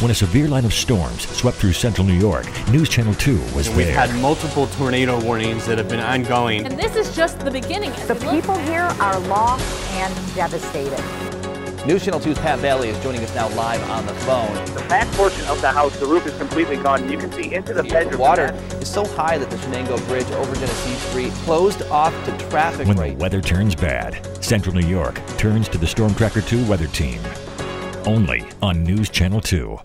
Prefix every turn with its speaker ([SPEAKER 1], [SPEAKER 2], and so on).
[SPEAKER 1] when a severe line of storms swept through central New York, News Channel 2 was
[SPEAKER 2] We've
[SPEAKER 1] there.
[SPEAKER 2] had multiple tornado warnings that have been ongoing.
[SPEAKER 3] And this is just the beginning.
[SPEAKER 4] The people here are lost and devastated.
[SPEAKER 5] News Channel 2's Pat Bailey is joining us now live on the phone.
[SPEAKER 6] The back portion of the house, the roof is completely gone. You can see into the bedroom.
[SPEAKER 5] The water is so high that the Shenango Bridge over Genesee Street closed off to traffic
[SPEAKER 1] when
[SPEAKER 5] right
[SPEAKER 1] the weather turns bad, Central New York turns to the Storm Tracker 2 weather team. Only on News Channel 2.